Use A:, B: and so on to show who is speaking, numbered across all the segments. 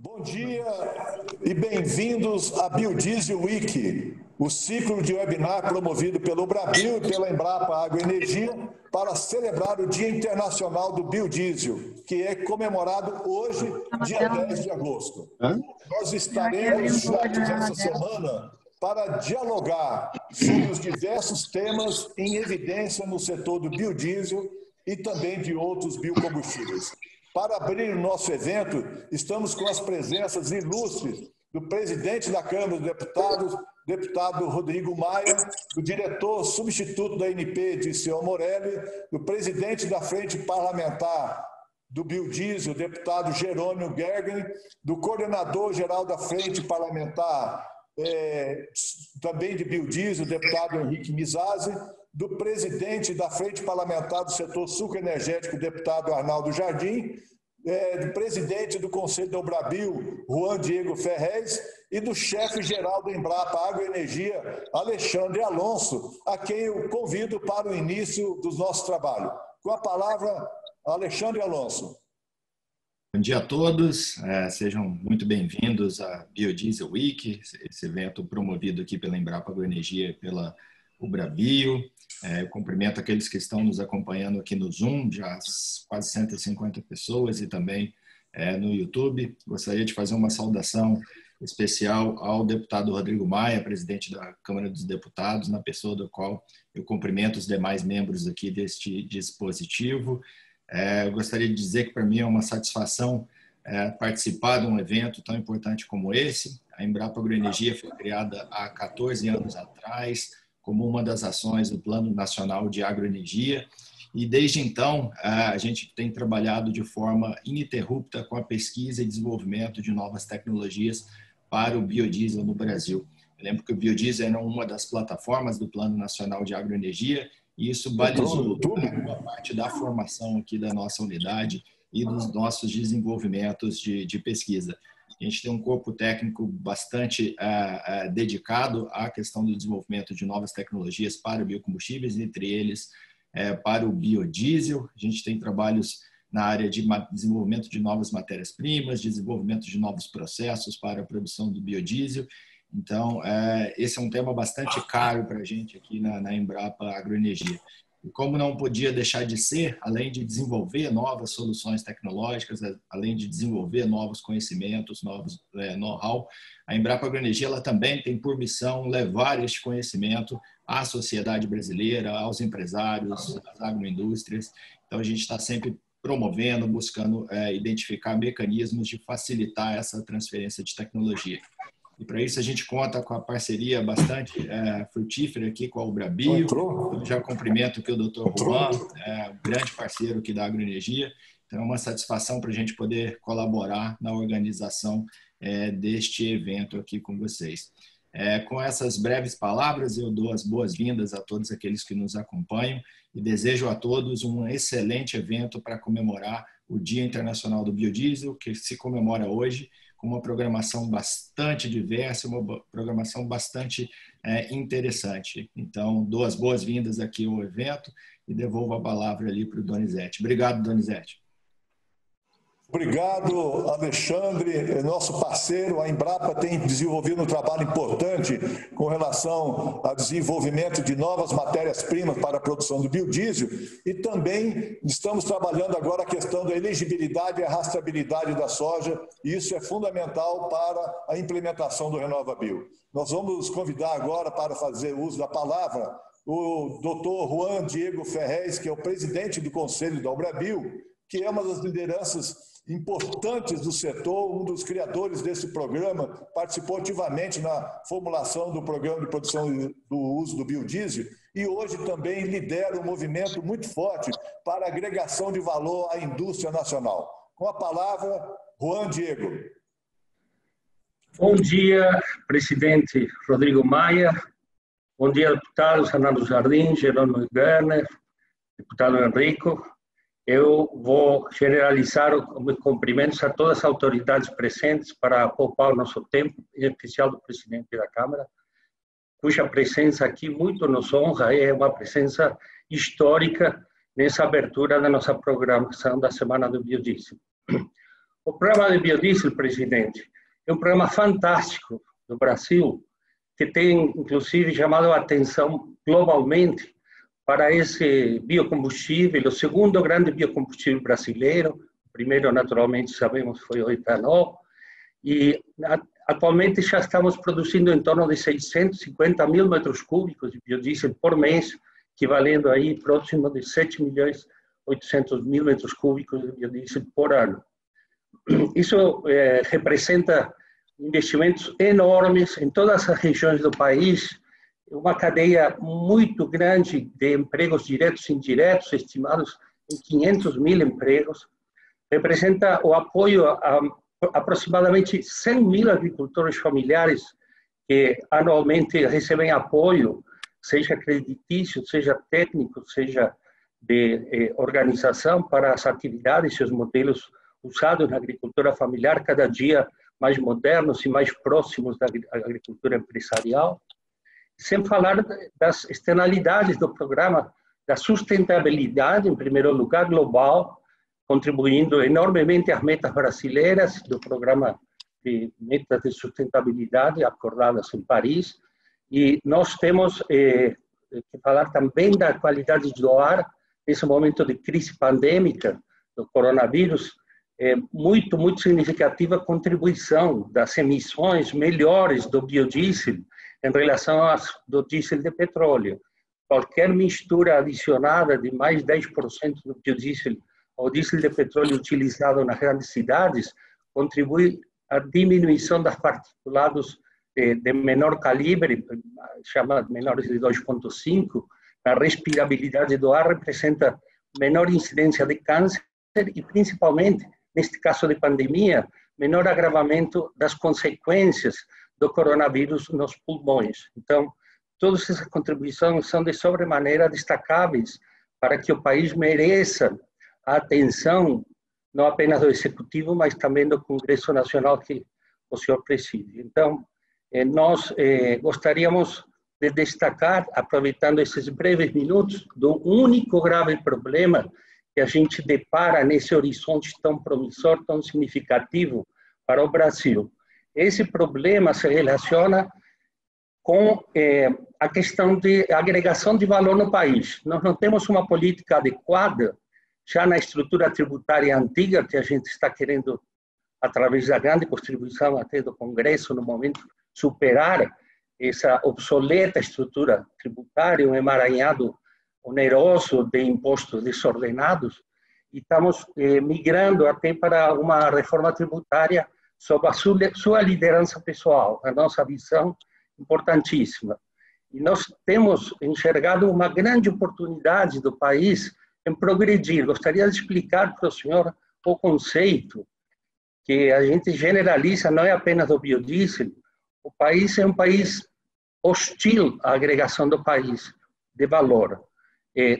A: Bom dia e bem-vindos à Biodiesel Week, o ciclo de webinar promovido pelo Brasil e pela Embrapa Agroenergia para celebrar o Dia Internacional do Biodiesel, que é comemorado hoje, dia 10 de agosto. Nós estaremos juntos essa semana para dialogar sobre os diversos temas em evidência no setor do biodiesel e também de outros biocombustíveis. Para abrir o nosso evento, estamos com as presenças ilustres do presidente da Câmara dos Deputados, deputado Rodrigo Maia, do diretor substituto da NP, Diceu Morelli, do presidente da Frente Parlamentar do Biodiesel, deputado Jerônimo Gergen, do coordenador geral da Frente Parlamentar, é, também de Biodiesel, deputado Henrique Mizazzi, do presidente da Frente Parlamentar do Setor Suco Energético, deputado Arnaldo Jardim, é, do presidente do Conselho do Brabil, Juan Diego Ferrez, e do chefe-geral do Embrapa Agroenergia, Alexandre Alonso, a quem eu convido para o início dos nossos trabalhos. Com a palavra, Alexandre Alonso.
B: Bom dia a todos, é, sejam muito bem-vindos à Biodiesel Week, esse evento promovido aqui pela Embrapa Agroenergia e pela Ubrabio. É, eu cumprimento aqueles que estão nos acompanhando aqui no Zoom, já quase 150 pessoas, e também é, no YouTube. Gostaria de fazer uma saudação especial ao deputado Rodrigo Maia, presidente da Câmara dos Deputados, na pessoa do qual eu cumprimento os demais membros aqui deste dispositivo. É, eu gostaria de dizer que para mim é uma satisfação é, participar de um evento tão importante como esse. A Embrapa Agroenergia foi criada há 14 anos atrás, como uma das ações do Plano Nacional de Agroenergia. E desde então, a gente tem trabalhado de forma ininterrupta com a pesquisa e desenvolvimento de novas tecnologias para o biodiesel no Brasil. Eu lembro que o biodiesel era uma das plataformas do Plano Nacional de Agroenergia e isso balizou boa parte da formação aqui da nossa unidade e dos nossos desenvolvimentos de, de pesquisa. A gente tem um corpo técnico bastante uh, uh, dedicado à questão do desenvolvimento de novas tecnologias para biocombustíveis, entre eles uh, para o biodiesel. A gente tem trabalhos na área de desenvolvimento de novas matérias-primas, desenvolvimento de novos processos para a produção do biodiesel. Então, esse é um tema bastante caro para a gente aqui na, na Embrapa Agroenergia. Como não podia deixar de ser, além de desenvolver novas soluções tecnológicas, além de desenvolver novos conhecimentos, novos é, know-how, a Embrapa Agroenergia ela também tem por missão levar este conhecimento à sociedade brasileira, aos empresários, às agroindústrias. Então, a gente está sempre promovendo, buscando é, identificar mecanismos de facilitar essa transferência de tecnologia. E para isso a gente conta com a parceria bastante é, frutífera aqui com a Ubrabio. Eu já cumprimento aqui o doutor Juan, é, um grande parceiro aqui da Agroenergia. Então é uma satisfação para a gente poder colaborar na organização é, deste evento aqui com vocês. É, com essas breves palavras, eu dou as boas-vindas a todos aqueles que nos acompanham e desejo a todos um excelente evento para comemorar o Dia Internacional do Biodiesel, que se comemora hoje com uma programação bastante diversa, uma programação bastante é, interessante. Então, dou as boas-vindas aqui ao evento e devolvo a palavra ali para o Donizete. Obrigado, Donizete.
A: Obrigado, Alexandre, é nosso parceiro. A Embrapa tem desenvolvido um trabalho importante com relação ao desenvolvimento de novas matérias-primas para a produção do biodiesel e também estamos trabalhando agora a questão da elegibilidade e a rastreabilidade da soja, e isso é fundamental para a implementação do Renova Bio. Nós vamos convidar agora para fazer uso da palavra o doutor Juan Diego Ferrez, que é o presidente do Conselho da Obrabio, que é uma das lideranças importantes do setor, um dos criadores desse programa, participou ativamente na formulação do programa de produção do uso do biodiesel e hoje também lidera um movimento muito forte para agregação de valor à indústria nacional. Com a palavra, Juan Diego.
C: Bom dia, presidente Rodrigo Maia. Bom dia, deputados Fernando Jardim, Jerônimo Werner, deputado Enrico, eu vou generalizar os cumprimentos a todas as autoridades presentes para poupar o nosso tempo, em especial do presidente da Câmara, cuja presença aqui muito nos honra, é uma presença histórica nessa abertura da nossa programação da Semana do Biodiesel. O programa de biodiesel, presidente, é um programa fantástico do Brasil, que tem, inclusive, chamado a atenção globalmente para esse biocombustível, o segundo grande biocombustível brasileiro. O primeiro, naturalmente, sabemos, foi o etanol. E atualmente já estamos produzindo em torno de 650 mil metros cúbicos de biodiesel por mês, equivalendo aí próximo de 7 milhões 800 mil metros cúbicos de biodiesel por ano. Isso é, representa investimentos enormes em todas as regiões do país, uma cadeia muito grande de empregos diretos e indiretos, estimados em 500 mil empregos, representa o apoio a aproximadamente 100 mil agricultores familiares que anualmente recebem apoio, seja creditício, seja técnico, seja de eh, organização para as atividades e os modelos usados na agricultura familiar, cada dia mais modernos e mais próximos da agricultura empresarial. Sem falar das externalidades do programa, da sustentabilidade, em primeiro lugar, global, contribuindo enormemente às metas brasileiras do programa de metas de sustentabilidade acordadas em Paris. E nós temos eh, que falar também da qualidade do ar nesse momento de crise pandêmica do coronavírus, é muito, muito significativa a contribuição das emissões melhores do biodiesel em relação ao diesel de petróleo. Qualquer mistura adicionada de mais 10% do biodiesel ao diesel de petróleo utilizado nas grandes cidades contribui à diminuição das particulados de, de menor calibre, chamados menores de 2,5, a respirabilidade do ar representa menor incidência de câncer e, principalmente, neste caso de pandemia, menor agravamento das consequências do coronavírus nos pulmões. Então, todas essas contribuições são de sobremaneira destacáveis para que o país mereça a atenção não apenas do Executivo, mas também do Congresso Nacional que o senhor preside. Então, eh, nós eh, gostaríamos de destacar, aproveitando esses breves minutos, do único grave problema que a gente depara nesse horizonte tão promissor, tão significativo para o Brasil. Esse problema se relaciona com eh, a questão de agregação de valor no país. Nós não temos uma política adequada já na estrutura tributária antiga que a gente está querendo, através da grande contribuição até do Congresso, no momento, superar essa obsoleta estrutura tributária, um emaranhado oneroso de impostos desordenados, e estamos eh, migrando até para uma reforma tributária sob a sua liderança pessoal, a nossa visão importantíssima. E nós temos enxergado uma grande oportunidade do país em progredir. Gostaria de explicar para o senhor o conceito que a gente generaliza, não é apenas do biodiesel, o país é um país hostil à agregação do país de valor.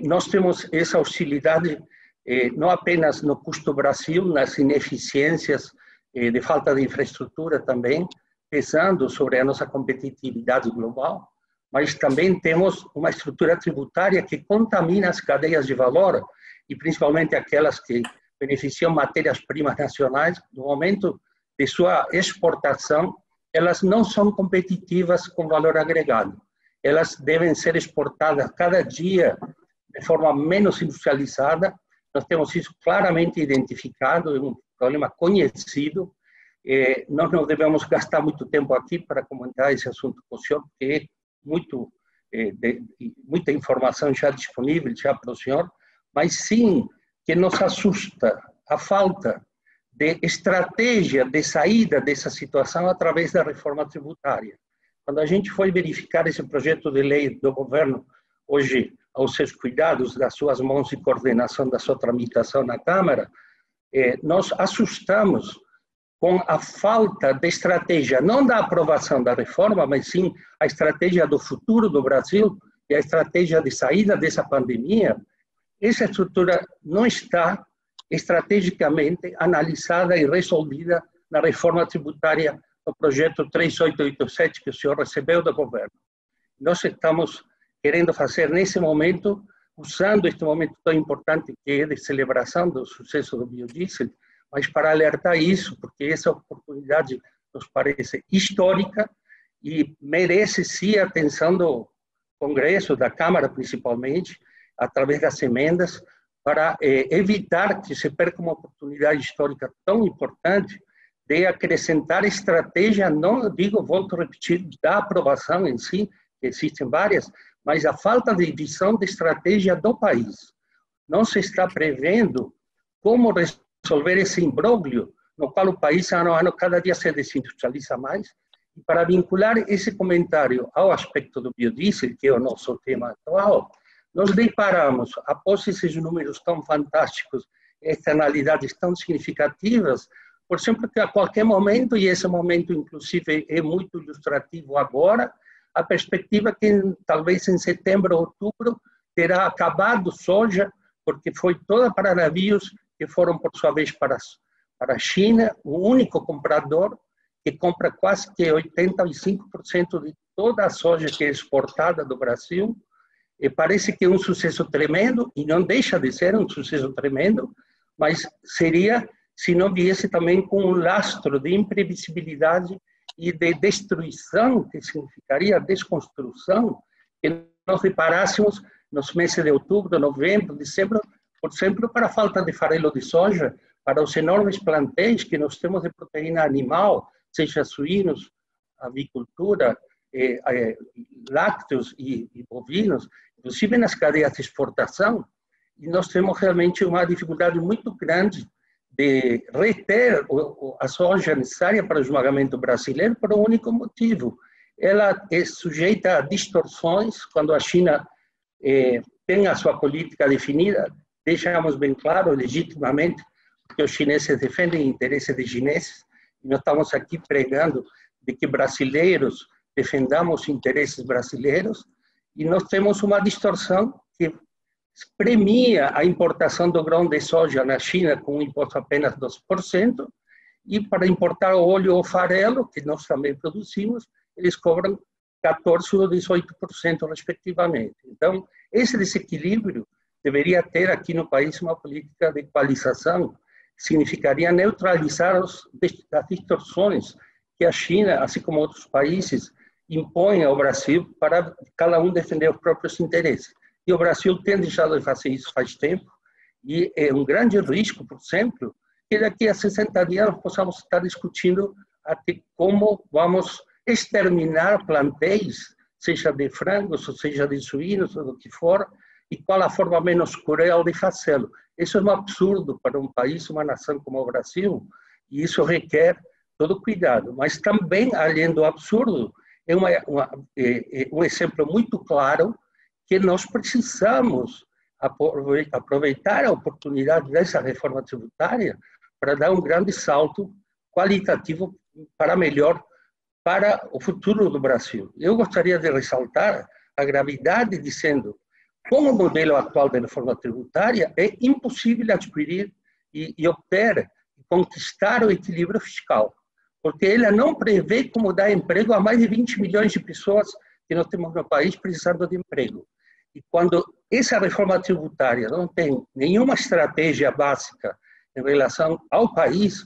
C: Nós temos essa hostilidade eh, não apenas no custo Brasil, nas ineficiências eh, de falta de infraestrutura também, pesando sobre a nossa competitividade global, mas também temos uma estrutura tributária que contamina as cadeias de valor, e principalmente aquelas que beneficiam matérias-primas nacionais, no momento de sua exportação, elas não são competitivas com valor agregado. Elas devem ser exportadas cada dia de forma menos industrializada. Nós temos isso claramente identificado, problema conhecido. Eh, nós não devemos gastar muito tempo aqui para comentar esse assunto com o senhor, porque é muito, eh, de, muita informação já disponível já para o senhor, mas sim que nos assusta a falta de estratégia de saída dessa situação através da reforma tributária. Quando a gente foi verificar esse projeto de lei do governo, hoje aos seus cuidados, das suas mãos e coordenação da sua tramitação na Câmara, nós assustamos com a falta de estratégia, não da aprovação da reforma, mas sim a estratégia do futuro do Brasil e a estratégia de saída dessa pandemia. Essa estrutura não está estrategicamente analisada e resolvida na reforma tributária do projeto 3887 que o senhor recebeu do governo. Nós estamos querendo fazer nesse momento, usando este momento tão importante que é de celebração do sucesso do biodiesel, mas para alertar isso, porque essa oportunidade nos parece histórica e merece sim a atenção do Congresso, da Câmara principalmente, através das emendas, para eh, evitar que se perca uma oportunidade histórica tão importante de acrescentar estratégia, não digo, volto a repetir, da aprovação em si, existem várias, mas a falta de visão de estratégia do país. Não se está prevendo como resolver esse imbróglio no qual o país, ano a ano, cada dia se desindustrializa mais. E para vincular esse comentário ao aspecto do biodiesel, que é o nosso tema atual, nós deparamos, após esses números tão fantásticos, externalidades tão significativas, por exemplo, que a qualquer momento, e esse momento, inclusive, é muito ilustrativo agora, a perspectiva que talvez em setembro ou outubro terá acabado soja, porque foi toda para navios que foram, por sua vez, para, para a China, o único comprador que compra quase que 85% de toda a soja que é exportada do Brasil. E parece que é um sucesso tremendo, e não deixa de ser um sucesso tremendo, mas seria se não viesse também com um lastro de imprevisibilidade e de destruição, que significaria desconstrução, que nós reparássemos nos meses de outubro, novembro, dezembro, por exemplo, para a falta de farelo de soja, para os enormes plantéis que nós temos de proteína animal, seja suínos, avicultura, eh, eh, lácteos e, e bovinos, inclusive nas cadeias de exportação, e nós temos realmente uma dificuldade muito grande de reter a soja necessária para o esmagamento brasileiro por um único motivo. Ela é sujeita a distorções. Quando a China eh, tem a sua política definida, deixamos bem claro, legitimamente, que os chineses defendem interesses de chineses, nós estamos aqui pregando de que brasileiros defendamos interesses brasileiros, e nós temos uma distorção que premia a importação do grão de soja na China com um imposto apenas 2%, e para importar o óleo ou farelo, que nós também produzimos, eles cobram 14% ou 18%, respectivamente. Então, esse desequilíbrio deveria ter aqui no país uma política de equalização, significaria neutralizar os, as distorções que a China, assim como outros países, impõem ao Brasil para cada um defender os próprios interesses. E o Brasil tem deixado de fazer isso faz tempo, e é um grande risco, por exemplo, que daqui a 60 dias possamos estar discutindo até como vamos exterminar plantéis, seja de frangos, ou seja de suínos, ou do que for, e qual a forma menos cruel de fazê-lo. Isso é um absurdo para um país, uma nação como o Brasil, e isso requer todo cuidado. Mas também, além do absurdo, é, uma, uma, é, é um exemplo muito claro que nós precisamos aproveitar a oportunidade dessa reforma tributária para dar um grande salto qualitativo para melhor para o futuro do Brasil. Eu gostaria de ressaltar a gravidade dizendo, com o modelo atual da reforma tributária, é impossível adquirir e, e obter conquistar o equilíbrio fiscal, porque ela não prevê como dar emprego a mais de 20 milhões de pessoas que nós temos no país precisando de emprego. E quando essa reforma tributária não tem nenhuma estratégia básica em relação ao país,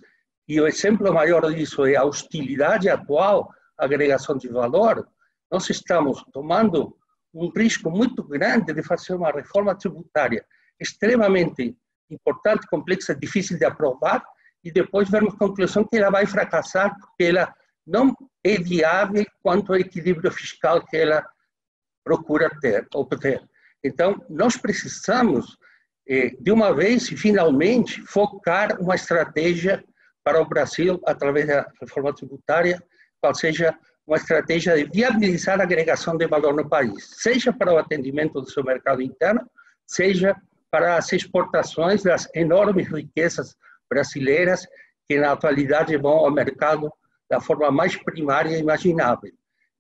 C: e o exemplo maior disso é a hostilidade atual à agregação de valor, nós estamos tomando um risco muito grande de fazer uma reforma tributária extremamente importante, complexa, difícil de aprovar, e depois vermos conclusão que ela vai fracassar porque ela não é viável quanto ao equilíbrio fiscal que ela procura ter, obter. Então, nós precisamos, eh, de uma vez finalmente, focar uma estratégia para o Brasil através da reforma tributária, qual seja uma estratégia de viabilizar a agregação de valor no país, seja para o atendimento do seu mercado interno, seja para as exportações das enormes riquezas brasileiras que na atualidade vão ao mercado da forma mais primária imaginável.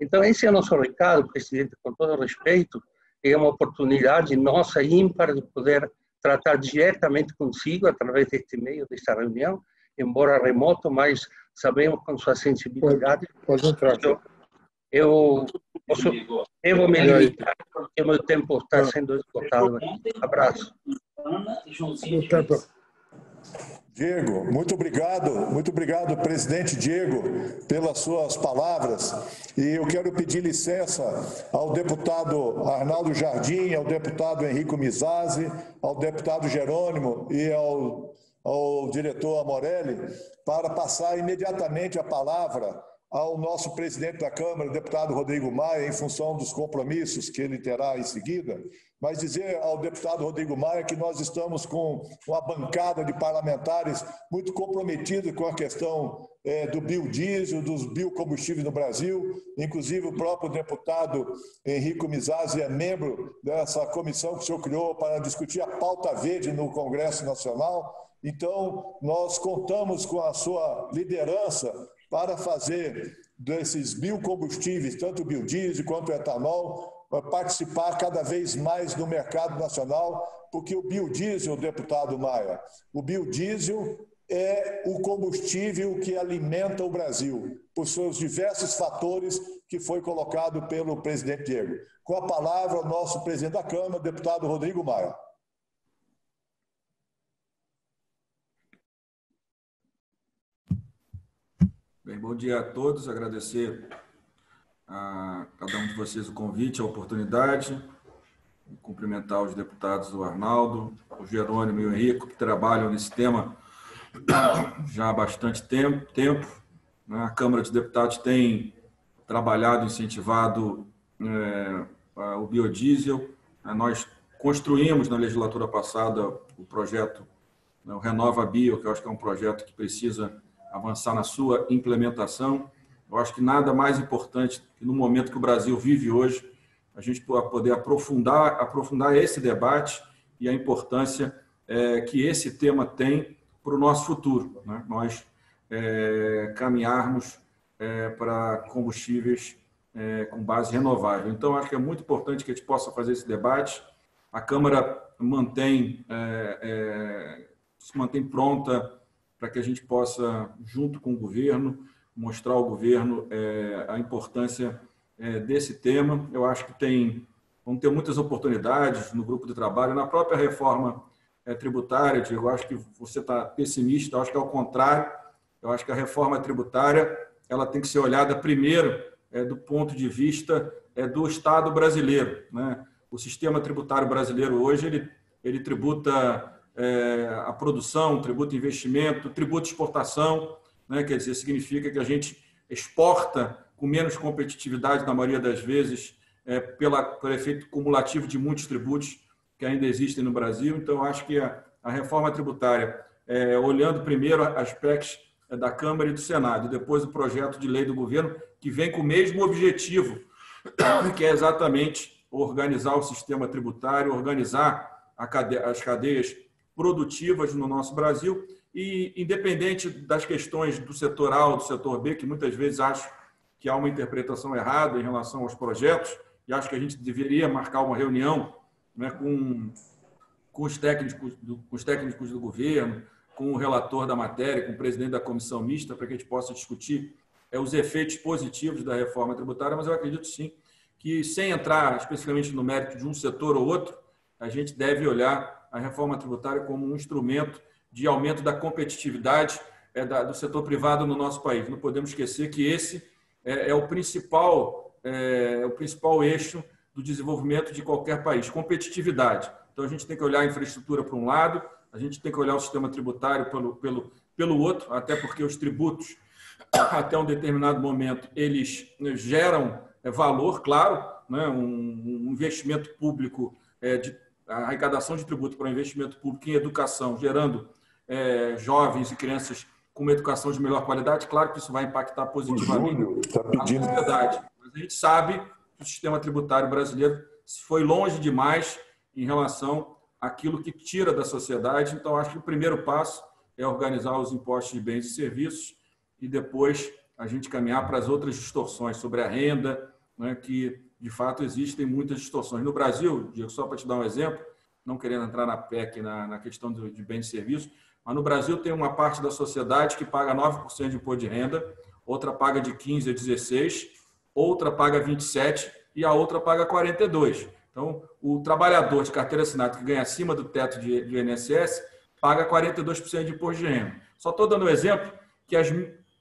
C: Então, esse é o nosso recado, presidente, com todo respeito. É uma oportunidade nossa ímpar de poder tratar diretamente consigo através deste meio, desta reunião, embora remoto, mas sabemos com sua sensibilidade.
A: Pode, pode entrar.
C: Eu, eu posso, devo me limitar, porque meu tempo está sendo esgotado. Abraço.
A: Tempo. Diego, muito obrigado, muito obrigado, presidente Diego, pelas suas palavras. E eu quero pedir licença ao deputado Arnaldo Jardim, ao deputado Henrico Mizazzi, ao deputado Jerônimo e ao, ao diretor Amorelli para passar imediatamente a palavra ao nosso presidente da Câmara, deputado Rodrigo Maia, em função dos compromissos que ele terá em seguida, mas dizer ao deputado Rodrigo Maia que nós estamos com uma bancada de parlamentares muito comprometida com a questão é, do biodiesel, dos biocombustíveis no Brasil, inclusive o próprio deputado Henrico Mizazzi é membro dessa comissão que o senhor criou para discutir a pauta verde no Congresso Nacional. Então, nós contamos com a sua liderança para fazer desses biocombustíveis, tanto o biodiesel quanto o etanol, participar cada vez mais do mercado nacional, porque o biodiesel, deputado Maia, o biodiesel é o combustível que alimenta o Brasil, por seus diversos fatores que foi colocado pelo presidente Diego. Com a palavra, o nosso presidente da Câmara, deputado Rodrigo Maia.
D: Bem, bom dia a todos. Agradecer a cada um de vocês o convite, a oportunidade. Cumprimentar os deputados o Arnaldo, o Jerônimo e o Henrico, que trabalham nesse tema já há bastante tempo. tempo. Né? A Câmara de Deputados tem trabalhado, incentivado é, o biodiesel. Nós construímos na legislatura passada o projeto né, o Renova Bio, que eu acho que é um projeto que precisa avançar na sua implementação. Eu acho que nada mais importante que no momento que o Brasil vive hoje, a gente poder aprofundar, aprofundar esse debate e a importância é, que esse tema tem para o nosso futuro. Né? Nós é, caminharmos é, para combustíveis é, com base renovável. Então, acho que é muito importante que a gente possa fazer esse debate. A Câmara mantém, é, é, se mantém pronta para que a gente possa, junto com o governo, mostrar ao governo é, a importância é, desse tema. Eu acho que tem, vão ter muitas oportunidades no grupo de trabalho, na própria reforma é, tributária. Diego, eu acho que você está pessimista, eu acho que é o contrário. Eu acho que a reforma tributária ela tem que ser olhada primeiro é, do ponto de vista é, do Estado brasileiro. Né? O sistema tributário brasileiro hoje ele, ele tributa é, a produção, tributa investimento, tributa exportação, né? quer dizer, significa que a gente exporta com menos competitividade, na maioria das vezes, é, pela, pelo efeito cumulativo de muitos tributos que ainda existem no Brasil. Então, acho que a, a reforma tributária, é, olhando primeiro aspectos é, da Câmara e do Senado, e depois o projeto de lei do governo, que vem com o mesmo objetivo, que é exatamente organizar o sistema tributário, organizar cade as cadeias produtivas no nosso Brasil. E independente das questões do setor A ou do setor B, que muitas vezes acho que há uma interpretação errada em relação aos projetos, e acho que a gente deveria marcar uma reunião né, com, com, os técnicos do, com os técnicos do governo, com o relator da matéria, com o presidente da comissão mista, para que a gente possa discutir é, os efeitos positivos da reforma tributária, mas eu acredito sim que, sem entrar especificamente no mérito de um setor ou outro, a gente deve olhar a reforma tributária como um instrumento de aumento da competitividade é, do setor privado no nosso país. Não podemos esquecer que esse é, é o principal é, é, o principal eixo do desenvolvimento de qualquer país, competitividade. Então a gente tem que olhar a infraestrutura para um lado, a gente tem que olhar o sistema tributário pelo, pelo, pelo outro, até porque os tributos, até um determinado momento, eles geram valor, claro, né? um, investimento público de a arrecadação de tributo para o investimento público em educação, gerando é, jovens e crianças com uma educação de melhor qualidade, claro que isso vai impactar positivamente
A: tá pedindo...
D: a sociedade. Mas a gente sabe que o sistema tributário brasileiro foi longe demais em relação àquilo que tira da sociedade. Então, acho que o primeiro passo é organizar os impostos de bens e serviços e depois a gente caminhar para as outras distorções sobre a renda, né, que de fato existem muitas distorções. No Brasil, Diego, só para te dar um exemplo, não querendo entrar na PEC, na, na questão de, bens e serviços, mas no Brasil tem uma parte da sociedade que paga 9% de imposto de renda, outra paga de 15% a 16%, outra paga 27% e a outra paga 42%. Então, o trabalhador de carteira assinada que ganha acima do teto de, de INSS paga 42% de imposto de renda. Só estou dando um exemplo que, as,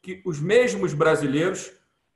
D: que os mesmos brasileiros,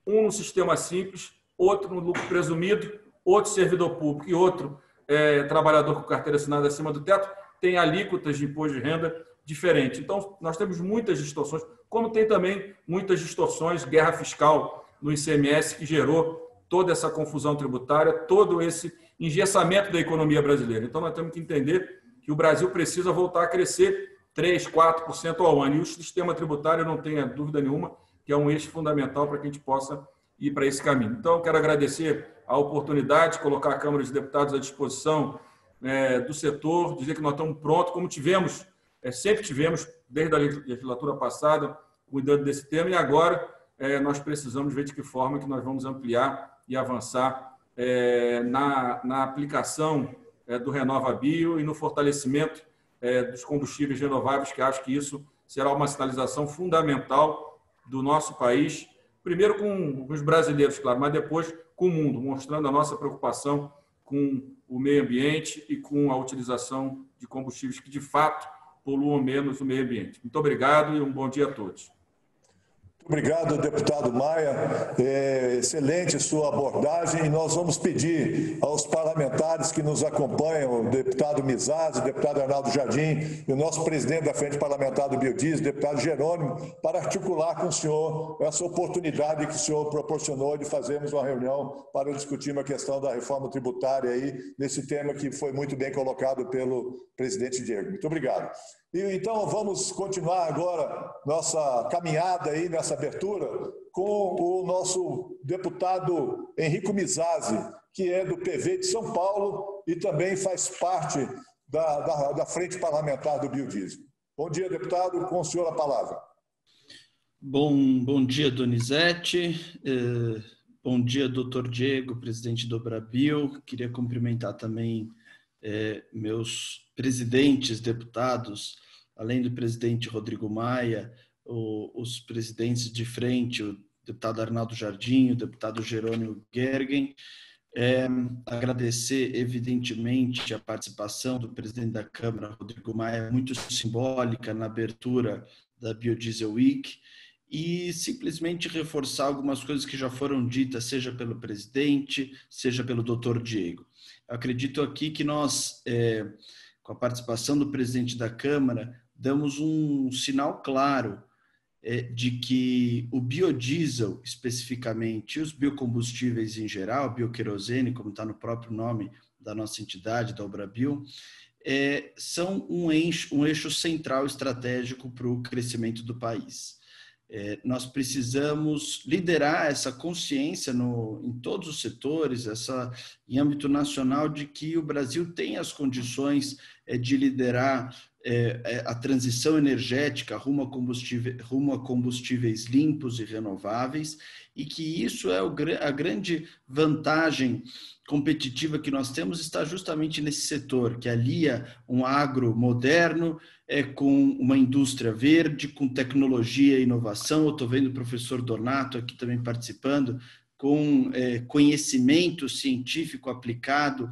D: um no sistema simples, outro no lucro presumido, outro servidor público e outro é, trabalhador com carteira assinada acima do teto, têm alíquotas de imposto de renda diferentes. Então, nós temos muitas distorções, como tem também muitas distorções, guerra fiscal no ICMS, que gerou toda essa confusão tributária, todo esse engessamento da economia brasileira. Então, nós temos que entender que o Brasil precisa voltar a crescer 3%, 4% ao ano. E o sistema tributário, não tenha dúvida nenhuma, que é um eixo fundamental para que a gente possa ir para esse caminho. Então, quero agradecer a oportunidade, colocar a Câmara de Deputados à disposição é, do setor, dizer que nós estamos prontos, como tivemos, é, sempre tivemos, desde a legislatura passada, cuidando desse tema, e agora é, nós precisamos ver de que forma que nós vamos ampliar e avançar é, na, na aplicação é, do Renova Bio e no fortalecimento é, dos combustíveis renováveis, que acho que isso será uma sinalização fundamental do nosso país, primeiro com os brasileiros, claro, mas depois com o mundo, mostrando a nossa preocupação com o meio ambiente e com a utilização de combustíveis que, de fato, poluam menos o meio ambiente. Muito obrigado e um bom dia a todos.
A: Obrigado, deputado Maia. É, excelente sua abordagem. E nós vamos pedir aos parlamentares que nos acompanham, o deputado Mizaz, o deputado Arnaldo Jardim e o nosso presidente da Frente Parlamentar do Biodiesel, deputado Jerônimo, para articular com o senhor essa oportunidade que o senhor proporcionou de fazermos uma reunião para discutir uma questão da reforma tributária aí, nesse tema que foi muito bem colocado pelo presidente Diego. Muito obrigado. Então vamos continuar agora nossa caminhada aí nessa abertura com o nosso deputado Henrico Mizazzi, que é do PV de São Paulo e também faz parte da, da, da Frente Parlamentar do Biodiesel. Bom dia, deputado, com o senhor a palavra.
E: Bom, bom dia, Donizete. Eh, bom dia, doutor Diego, presidente do Brabil. Queria cumprimentar também eh, meus presidentes, deputados, além do presidente Rodrigo Maia, o, os presidentes de frente, o deputado Arnaldo Jardim, o deputado Jerônimo Gergen, é, agradecer, evidentemente, a participação do presidente da Câmara, Rodrigo Maia, muito simbólica na abertura da Biodiesel Week, e simplesmente reforçar algumas coisas que já foram ditas, seja pelo presidente, seja pelo doutor Diego. Eu acredito aqui que nós, é, com a participação do presidente da Câmara, damos um sinal claro é, de que o biodiesel, especificamente, e os biocombustíveis em geral, bioquerosene, como está no próprio nome da nossa entidade, da Obrabio, é, são um eixo, um eixo central estratégico para o crescimento do país. É, nós precisamos liderar essa consciência no, em todos os setores, essa em âmbito nacional, de que o Brasil tem as condições é, de liderar é, é, a transição energética rumo a, rumo a combustíveis limpos e renováveis, e que isso é o, a grande vantagem competitiva que nós temos está justamente nesse setor, que alia um agro moderno é, com uma indústria verde, com tecnologia e inovação. Eu estou vendo o professor Donato aqui também participando, com é, conhecimento científico aplicado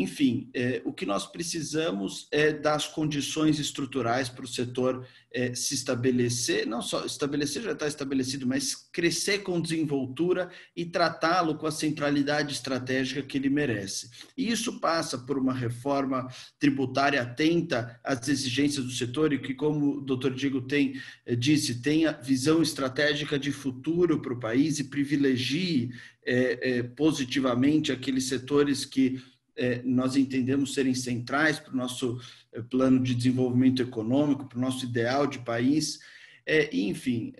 E: enfim, é, o que nós precisamos é das condições estruturais para o setor é, se estabelecer, não só estabelecer já está estabelecido, mas crescer com desenvoltura e tratá-lo com a centralidade estratégica que ele merece. E isso passa por uma reforma tributária atenta às exigências do setor e que, como o doutor Diego tem, é, disse, tenha visão estratégica de futuro para o país e privilegie positivamente aqueles setores que nós entendemos serem centrais para o nosso é, plano de desenvolvimento econômico, para o nosso ideal de país. É, enfim,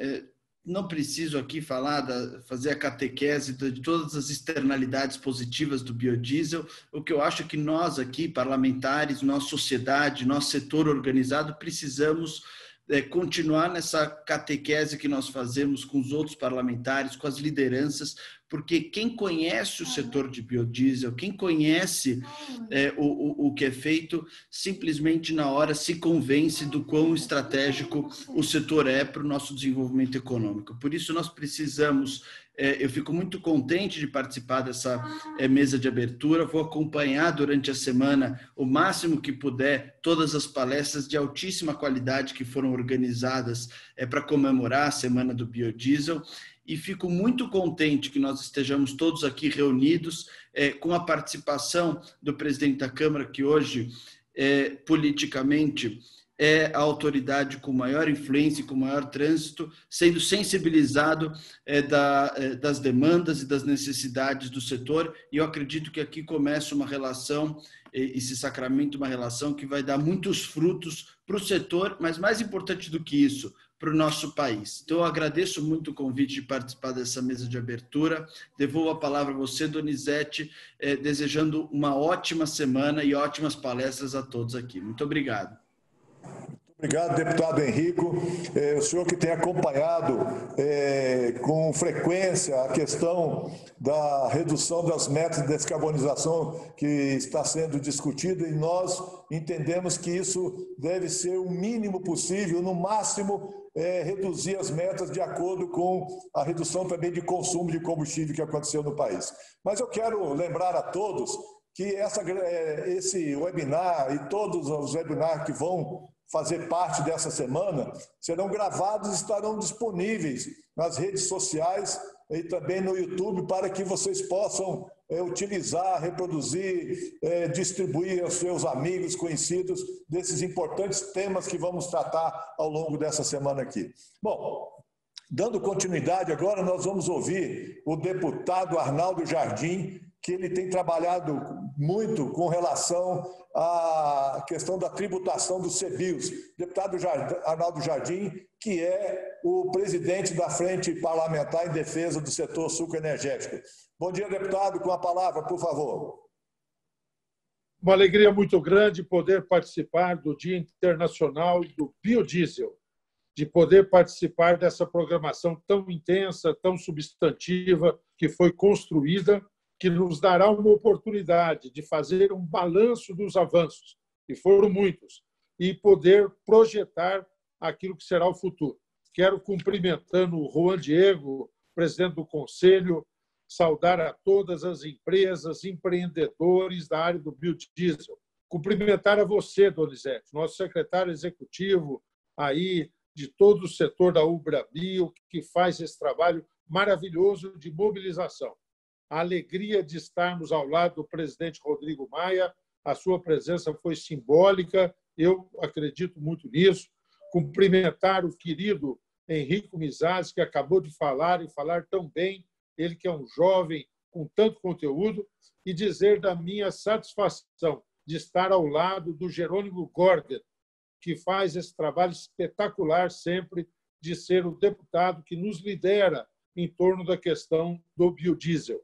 E: não preciso aqui falar, da, fazer a catequese de todas as externalidades positivas do biodiesel. O que eu acho é que nós aqui, parlamentares, nossa sociedade, nosso setor organizado, precisamos é, continuar nessa catequese que nós fazemos com os outros parlamentares, com as lideranças, porque quem conhece o setor de biodiesel, quem conhece é, o, o, que é feito, simplesmente na hora se convence do quão estratégico o setor é para o nosso desenvolvimento econômico. Por isso, nós precisamos eu fico muito contente de participar dessa é, mesa de abertura. Vou acompanhar durante a semana, o máximo que puder, todas as palestras de altíssima qualidade que foram organizadas é, para comemorar a Semana do Biodiesel. E fico muito contente que nós estejamos todos aqui reunidos, é, com a participação do presidente da Câmara, que hoje, é, politicamente, é a autoridade com maior influência e com maior trânsito, sendo sensibilizado é, da, é, das demandas e das necessidades do setor. E eu acredito que aqui começa uma relação e se sacramenta uma relação que vai dar muitos frutos para o setor, mas mais importante do que isso, para o nosso país. Então, eu agradeço muito o convite de participar dessa mesa de abertura. Devolvo a palavra a você, Donizete, eh, desejando uma ótima semana e ótimas palestras a todos aqui. Muito obrigado.
A: Obrigado, deputado Henrico. É, o senhor que tem acompanhado é, com frequência a questão da redução das metas de descarbonização que está sendo discutida e nós entendemos que isso deve ser o mínimo possível, no máximo é, reduzir as metas de acordo com a redução também de consumo de combustível que aconteceu no país. Mas eu quero lembrar a todos que essa, é, esse webinar e todos os webinars que vão fazer parte dessa semana serão gravados e estarão disponíveis nas redes sociais e também no YouTube para que vocês possam é, utilizar, reproduzir, é, distribuir aos seus amigos, conhecidos desses importantes temas que vamos tratar ao longo dessa semana aqui. Bom, dando continuidade agora, nós vamos ouvir o deputado Arnaldo Jardim, que ele tem trabalhado muito com relação à questão da tributação dos CBIOS. Deputado Arnaldo Jardim, que é o presidente da Frente Parlamentar em Defesa do Setor Sucroenergético. Bom dia, deputado, com a palavra, por favor.
F: Uma alegria muito grande poder participar do Dia Internacional do Biodiesel, de poder participar dessa programação tão intensa, tão substantiva que foi construída que nos dará uma oportunidade de fazer um balanço dos avanços, e foram muitos, e poder projetar aquilo que será o futuro. Quero, cumprimentando o Juan Diego, presidente do Conselho, saudar a todas as empresas, empreendedores da área do biodiesel. Cumprimentar a você, Donizete, nosso secretário executivo aí de todo o setor da Ubra Bio, que faz esse trabalho maravilhoso de mobilização a alegria de estarmos ao lado do presidente Rodrigo Maia. A sua presença foi simbólica, eu acredito muito nisso. Cumprimentar o querido Henrico Mizaz, que acabou de falar e falar tão bem, ele que é um jovem com tanto conteúdo, e dizer da minha satisfação de estar ao lado do Jerônimo Gordon, que faz esse trabalho espetacular sempre de ser o deputado que nos lidera em torno da questão do biodiesel.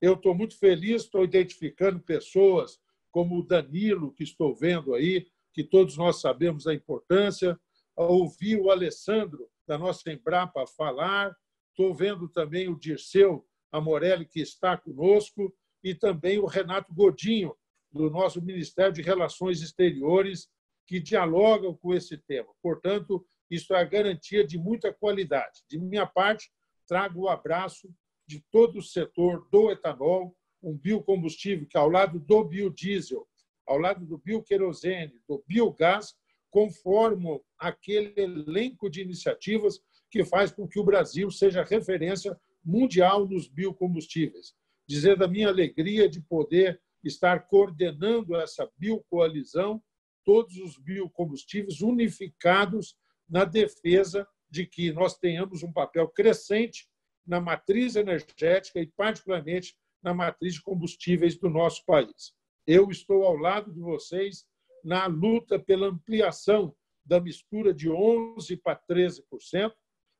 F: Eu estou muito feliz, estou identificando pessoas como o Danilo, que estou vendo aí, que todos nós sabemos da importância. Ouvi o Alessandro, da nossa Embrapa, falar. Estou vendo também o Dirceu Amorelli, que está conosco, e também o Renato Godinho, do nosso Ministério de Relações Exteriores, que dialogam com esse tema. Portanto, isso é a garantia de muita qualidade. De minha parte, trago o abraço de todo o setor do etanol, um biocombustível que, ao lado do biodiesel, ao lado do bioquerosene, do biogás, conformam aquele elenco de iniciativas que faz com que o Brasil seja referência mundial nos biocombustíveis. Dizer da minha alegria de poder estar coordenando essa biocoalizão, todos os biocombustíveis unificados na defesa de que nós tenhamos um papel crescente na matriz energética e, particularmente, na matriz de combustíveis do nosso país. Eu estou ao lado de vocês na luta pela ampliação da mistura de 11% para 13%.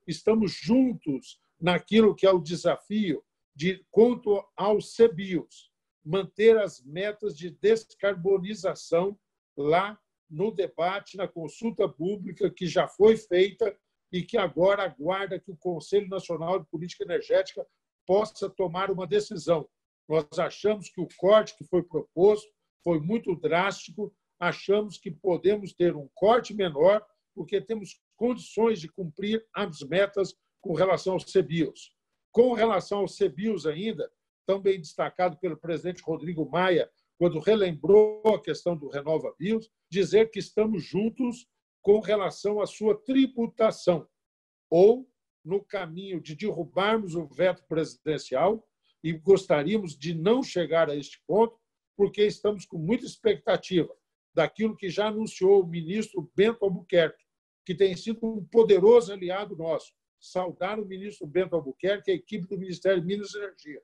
F: Estamos juntos naquilo que é o desafio de, quanto aos CBIOS, manter as metas de descarbonização lá no debate, na consulta pública que já foi feita e que agora aguarda que o Conselho Nacional de Política Energética possa tomar uma decisão. Nós achamos que o corte que foi proposto foi muito drástico, achamos que podemos ter um corte menor, porque temos condições de cumprir as metas com relação aos CBIOS. Com relação aos CBIOS ainda, tão bem destacado pelo presidente Rodrigo Maia, quando relembrou a questão do Renova Bios, dizer que estamos juntos com relação à sua tributação, ou no caminho de derrubarmos o veto presidencial, e gostaríamos de não chegar a este ponto, porque estamos com muita expectativa daquilo que já anunciou o ministro Bento Albuquerque, que tem sido um poderoso aliado nosso. Saudar o ministro Bento Albuquerque a equipe do Ministério de Minas e Energia.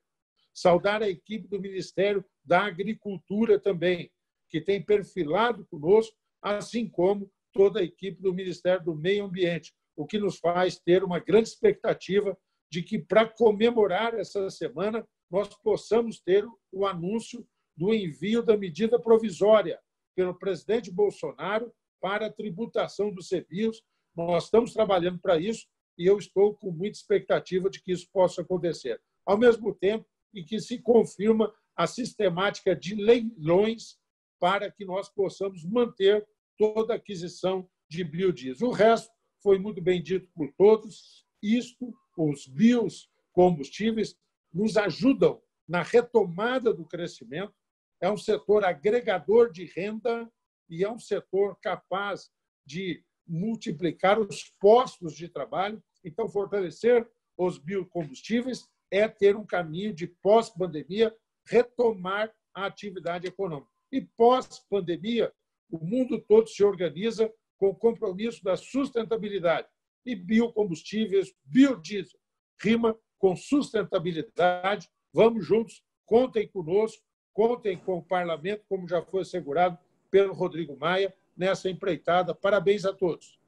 F: Saudar a equipe do Ministério da Agricultura também, que tem perfilado conosco, assim como toda a equipe do Ministério do Meio Ambiente, o que nos faz ter uma grande expectativa de que, para comemorar essa semana, nós possamos ter o anúncio do envio da medida provisória pelo presidente Bolsonaro para a tributação dos CBIOS. Nós estamos trabalhando para isso e eu estou com muita expectativa de que isso possa acontecer. Ao mesmo tempo em que se confirma a sistemática de leilões para que nós possamos manter toda a aquisição de biodiesel. O resto foi muito bem dito por todos. Isto, os biocombustíveis, nos ajudam na retomada do crescimento. É um setor agregador de renda e é um setor capaz de multiplicar os postos de trabalho. Então, fortalecer os biocombustíveis é ter um caminho de pós-pandemia, retomar a atividade econômica. E pós-pandemia, o mundo todo se organiza com o compromisso da sustentabilidade. E biocombustíveis, biodiesel, rima com sustentabilidade. Vamos juntos, contem conosco, contem com o parlamento, como já foi assegurado pelo Rodrigo Maia, nessa empreitada. Parabéns a todos.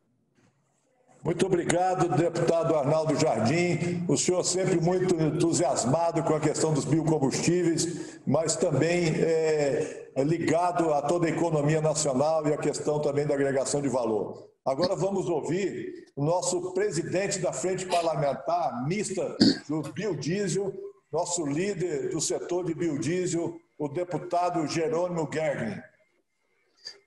A: Muito obrigado, deputado Arnaldo Jardim. O senhor sempre muito entusiasmado com a questão dos biocombustíveis, mas também é, ligado a toda a economia nacional e a questão também da agregação de valor. Agora vamos ouvir o nosso presidente da Frente Parlamentar Mista do Biodiesel, nosso líder do setor de biodiesel, o deputado Jerônimo Gergen.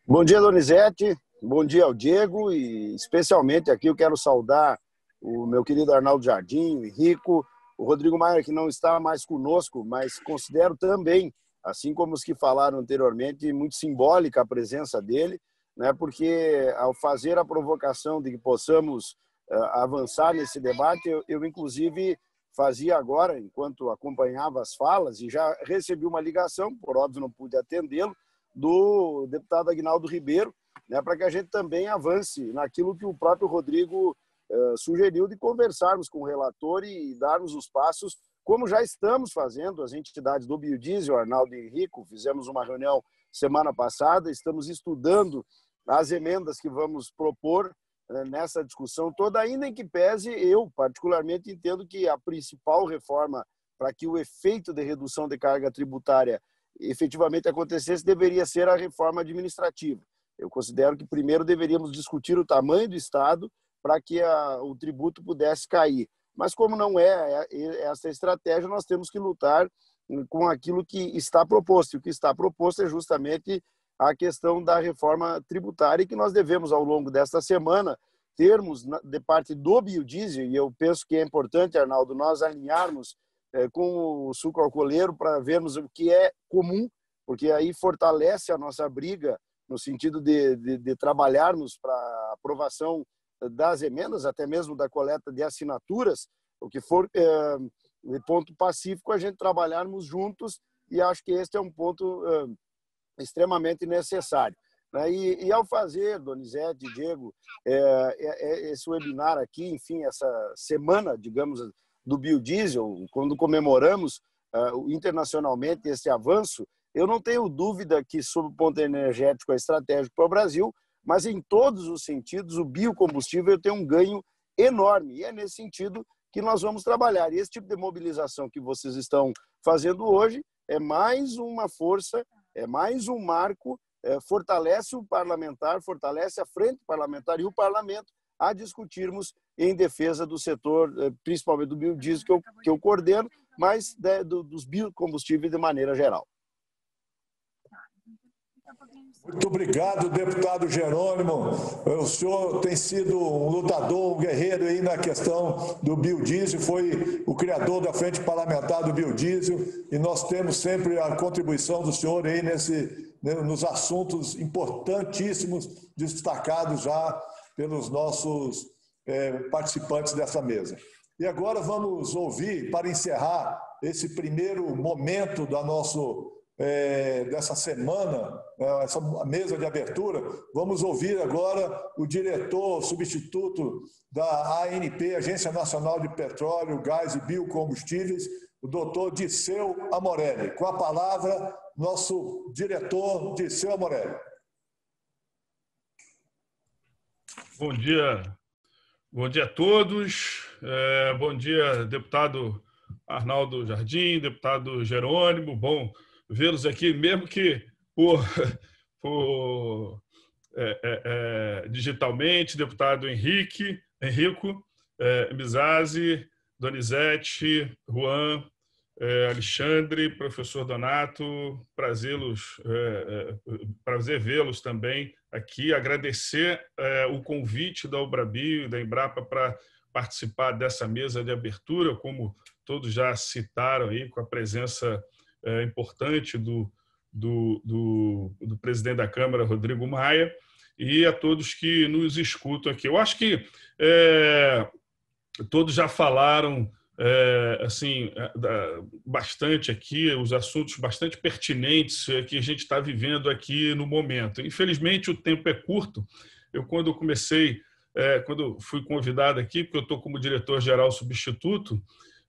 G: Bom dia, Donizete. Bom dia ao Diego e especialmente aqui eu quero saudar o meu querido Arnaldo Jardim, o Henrico, o Rodrigo Maia, que não está mais conosco, mas considero também, assim como os que falaram anteriormente, muito simbólica a presença dele, né, porque ao fazer a provocação de que possamos uh, avançar nesse debate, eu, eu inclusive fazia agora, enquanto acompanhava as falas, e já recebi uma ligação, por óbvio não pude atendê-lo, do deputado Agnaldo Ribeiro, né, para que a gente também avance naquilo que o próprio Rodrigo eh, sugeriu de conversarmos com o relator e darmos os passos, como já estamos fazendo, as entidades do Biodiesel, Arnaldo e Henrico, fizemos uma reunião semana passada, estamos estudando as emendas que vamos propor eh, nessa discussão toda, ainda em que pese, eu particularmente entendo que a principal reforma para que o efeito de redução de carga tributária efetivamente acontecesse deveria ser a reforma administrativa. Eu considero que primeiro deveríamos discutir o tamanho do Estado para que a, o tributo pudesse cair. Mas como não é, é essa estratégia, nós temos que lutar com aquilo que está proposto. E o que está proposto é justamente a questão da reforma tributária que nós devemos, ao longo desta semana, termos de parte do biodiesel, e eu penso que é importante, Arnaldo, nós alinharmos é, com o suco alcooleiro para vermos o que é comum, porque aí fortalece a nossa briga no sentido de, de, de trabalharmos para aprovação das emendas, até mesmo da coleta de assinaturas, o que for é, ponto pacífico, a gente trabalharmos juntos e acho que este é um ponto é, extremamente necessário. Né? E, e, ao fazer, Donizete, Diego, é, esse webinar aqui, enfim, essa semana, digamos, do biodiesel, quando comemoramos internacionalmente esse avanço, eu não tenho dúvida que, sob o ponto energético, é estratégico para o Brasil, mas em todos os sentidos, o biocombustível tem um ganho enorme. E é nesse sentido que nós vamos trabalhar. E esse tipo de mobilização que vocês estão fazendo hoje é mais uma força, é mais um marco, é, fortalece o parlamentar, fortalece a frente parlamentar e o parlamento a discutirmos em defesa do setor, é, principalmente do biodiesel, que eu, que eu coordeno, mas de, do, dos biocombustíveis de maneira geral.
A: Muito obrigado, deputado Jerônimo. O senhor tem sido um lutador, um guerreiro aí na questão do biodiesel, foi o criador da frente parlamentar do biodiesel e nós temos sempre a contribuição do senhor aí nesse, né, nos assuntos importantíssimos destacados já pelos nossos é, participantes dessa mesa. E agora vamos ouvir, para encerrar esse primeiro momento da nosso é, dessa semana, é, essa mesa de abertura, vamos ouvir agora o diretor substituto da ANP, Agência Nacional de Petróleo, Gás e Biocombustíveis, o doutor Disseu Amorelli. Com a palavra, nosso diretor Disseu Amorelli.
H: Bom dia, bom dia a todos. É, bom dia, deputado Arnaldo Jardim, deputado Jerônimo. Bom vê-los aqui, mesmo que por, por é, é, é, digitalmente, deputado Henrique, Henrico, é, Mizazi, Donizete, Juan, é, Alexandre, professor Donato, prazer-los, é, prazer vê-los também aqui, agradecer o convite da Ubrabio e da Embrapa para participar dessa mesa de abertura, como todos já citaram aí, com a presença é, importante do, do, do, do, presidente da Câmara, Rodrigo Maia, e a todos que nos escutam aqui. Eu acho que é, todos já falaram é, assim é, bastante aqui, os assuntos bastante pertinentes que a gente está vivendo aqui no momento. Infelizmente, o tempo é curto. Eu, quando comecei, é, quando fui convidado aqui, porque eu estou como diretor-geral substituto,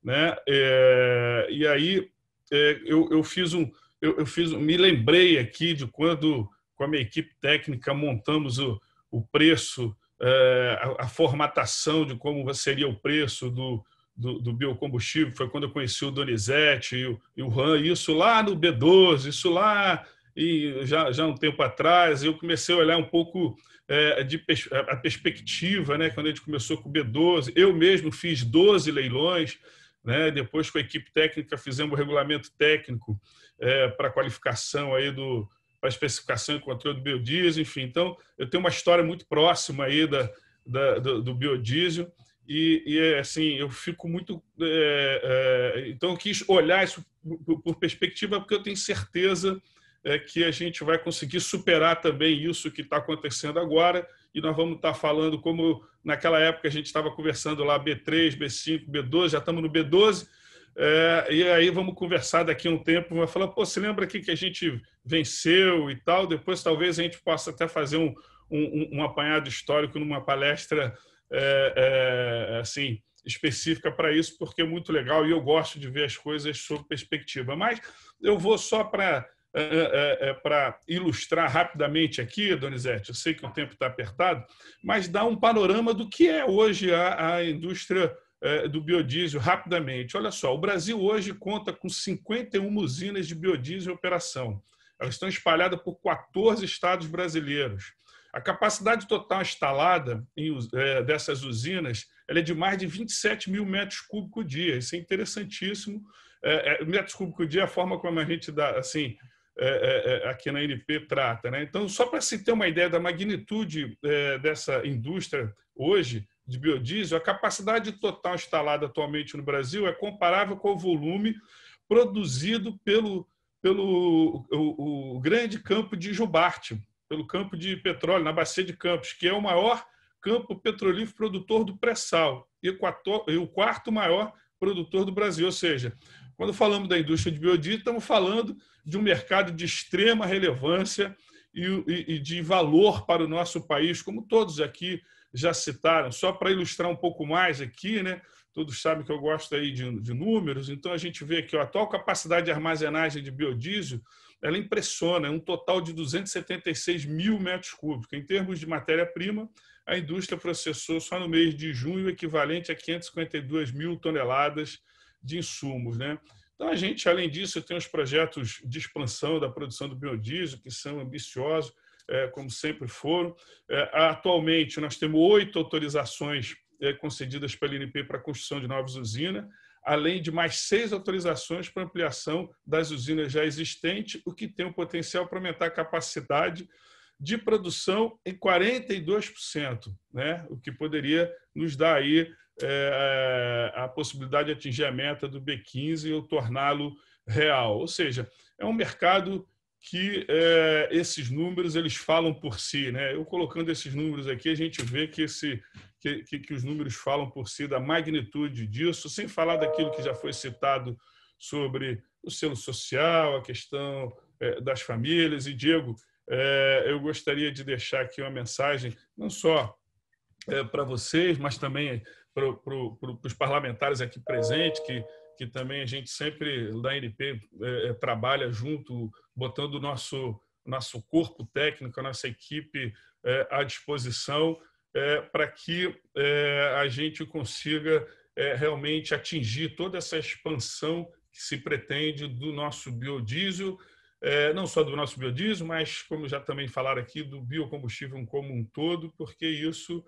H: né, é, e aí eu, eu fiz um, eu, eu, fiz, me lembrei aqui de quando com a minha equipe técnica montamos o, o preço, é, a, a, formatação de como seria o preço do, do, do, biocombustível. Foi quando eu conheci o Donizete e o, e o Han, isso lá no B12, isso lá e já já um tempo atrás eu comecei a olhar um pouco é, de a perspectiva, né? Quando a gente começou com o B12, eu mesmo fiz 12 leilões né? Depois, com a equipe técnica, fizemos o regulamento técnico é, para qualificação aí do para especificação e controle do biodiesel, enfim. Então, eu tenho uma história muito próxima aí da, da do, do, biodiesel e, e, assim eu fico muito é, é, então eu quis olhar isso por, por perspectiva porque eu tenho certeza é, que a gente vai conseguir superar também isso que está acontecendo agora e nós vamos estar falando como naquela época a gente estava conversando lá B3, B5, B12, já estamos no B12, é, e aí vamos conversar daqui a um tempo, vai falar, pô, você lembra aqui que a gente venceu e tal, depois talvez a gente possa até fazer um, um, um apanhado histórico numa palestra é, é, assim específica para isso, porque é muito legal e eu gosto de ver as coisas sob perspectiva. Mas eu vou só para é, é, é, para ilustrar rapidamente aqui, Donizete, eu sei que o tempo está apertado, mas dá um panorama do que é hoje a, a indústria é, do biodiesel rapidamente. Olha só, o Brasil hoje conta com 51 usinas de biodiesel em operação. Elas estão espalhadas por 14 estados brasileiros. A capacidade total instalada em, é, dessas usinas é de mais de 27 mil metros cúbicos dia. Isso é interessantíssimo. É, é, metros cúbicos dia é a forma como a gente dá, assim, é, é, é, aqui na NP trata. Né? Então, só para se ter uma ideia da magnitude é, dessa indústria hoje de biodiesel, a capacidade total instalada atualmente no Brasil é comparável com o volume produzido pelo, pelo o, o grande campo de Jubarte, pelo campo de petróleo, na Bacia de Campos, que é o maior campo petrolífero produtor do pré-sal e o quarto maior produtor do Brasil. Ou seja, quando falamos da indústria de biodiesel, estamos falando de um mercado de extrema relevância e, de valor para o nosso país, como todos aqui já citaram. Só para ilustrar um pouco mais aqui, né? todos sabem que eu gosto aí de, de números, então a gente vê que a atual capacidade de armazenagem de biodiesel ela impressiona, é um total de 276 mil metros cúbicos. Em termos de matéria-prima, a indústria processou só no mês de junho o equivalente a 552 mil toneladas de insumos. Né? Então, a gente, além disso, tem os projetos de expansão da produção do biodiesel, que são ambiciosos, é, como sempre foram. É, atualmente, nós temos oito autorizações é, concedidas pela INP para a construção de novas usinas. além de mais seis autorizações para ampliação das usinas já existentes, o que tem o potencial para aumentar a capacidade de produção em 42%, né? o que poderia nos dar aí é, a possibilidade de atingir a meta do B15 ou torná-lo real. Ou seja, é um mercado que é, esses números eles falam por si. Né? Eu colocando esses números aqui, a gente vê que, esse, que, que, que os números falam por si da magnitude disso, sem falar daquilo que já foi citado sobre o selo social, a questão é, das famílias. E, Diego, é, eu gostaria de deixar aqui uma mensagem, não só é, para vocês, mas também para, para, para os parlamentares aqui presentes, que que também a gente sempre, da NP, é, é, trabalha junto, botando o nosso, nosso corpo técnico, a nossa equipe é, à disposição, é, para que é, a gente consiga é, realmente atingir toda essa expansão que se pretende do nosso biodiesel, não só do nosso biodiesel, mas, como já também falaram aqui, do biocombustível como um todo, porque isso,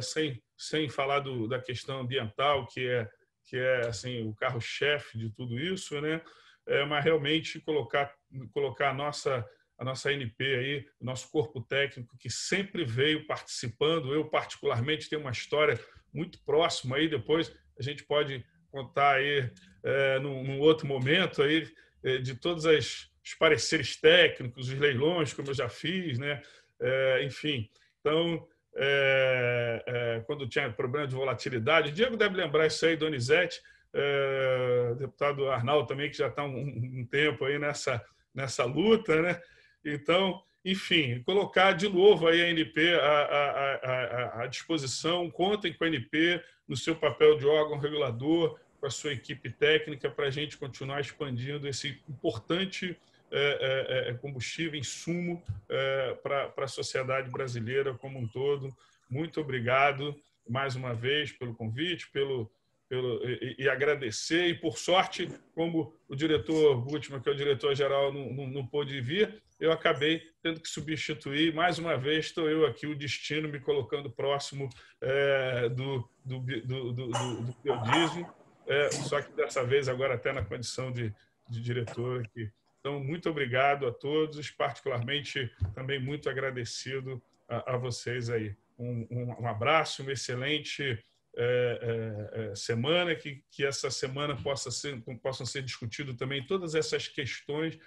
H: sem, sem falar do, da questão ambiental, que é que é assim o carro-chefe de tudo isso, né? É, mas realmente colocar colocar a nossa a nossa NP aí, nosso corpo técnico que sempre veio participando. Eu particularmente tenho uma história muito próxima aí. Depois a gente pode contar aí é, num, num, outro momento aí é, de todos as, os pareceres técnicos, os leilões como eu já fiz, né? É, enfim, então é, é, quando tinha problema de volatilidade. Diego deve lembrar isso aí, Donizete, é, deputado Arnaldo também, que já está um, um, tempo aí nessa, nessa luta, né? Então, enfim, colocar de novo aí a NP à, à, à disposição, contem com a NP no seu papel de órgão regulador, com a sua equipe técnica, para a gente continuar expandindo esse importante é, é, é, combustível, insumo é, para a sociedade brasileira como um todo. Muito obrigado mais uma vez pelo convite, pelo, pelo e, e agradecer. E por sorte, como o diretor Gutmann, que é o diretor-geral, não, não, não pôde vir, eu acabei tendo que substituir. Mais uma vez, estou eu aqui, o destino me colocando próximo é, do, do, do, do, do biodiesel, é, só que dessa vez agora até na condição de, de diretor aqui. Então, muito obrigado a todos, particularmente também muito agradecido a, a vocês aí. Um, um, um, abraço, uma excelente é, é, é, semana, que, que essa semana possa ser, possam ser discutidas também todas essas questões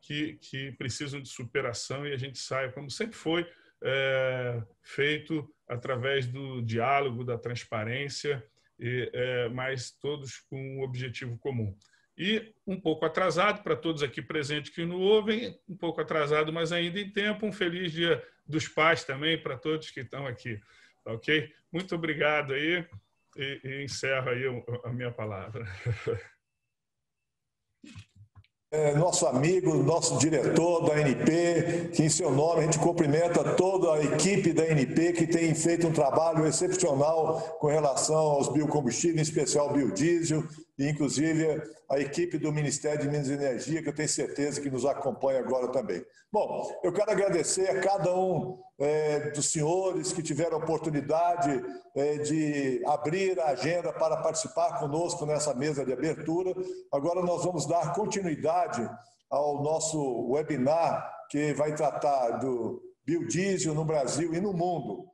H: que, que precisam de superação e a gente saia, como sempre foi é, feito, através do diálogo, da transparência, e, é, mas todos com um objetivo comum. E um pouco atrasado, para todos aqui presentes que não ouvem, um pouco atrasado, mas ainda em tempo. Um feliz dia dos pais também para todos que estão aqui. Ok? Muito obrigado aí e, e encerro aí a minha palavra.
A: É, nosso amigo, nosso diretor da NP, que em seu nome a gente cumprimenta toda a equipe da NP que tem feito um trabalho excepcional com relação aos biocombustíveis, em especial biodiesel, inclusive a equipe do Ministério de Minas e Energia, que eu tenho certeza que nos acompanha agora também. Bom, eu quero agradecer a cada um é, dos senhores que tiveram a oportunidade é, de abrir a agenda para participar conosco nessa mesa de abertura. Agora nós vamos dar continuidade ao nosso webinar, que vai tratar do biodiesel no Brasil e no mundo.